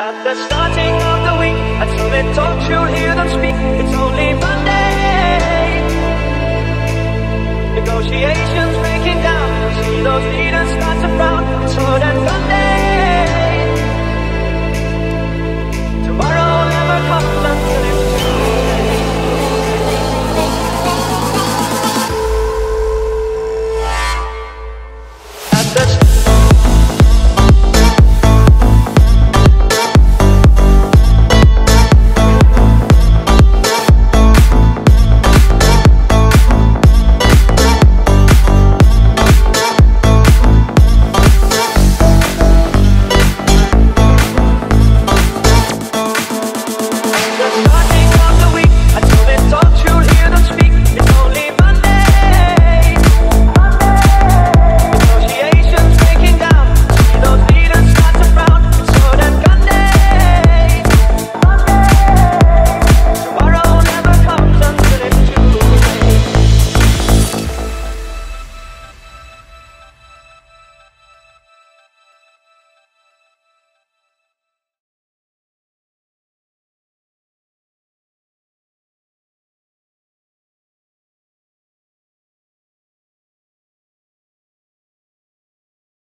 At the starting of the week, at and talk, you'll hear them speak.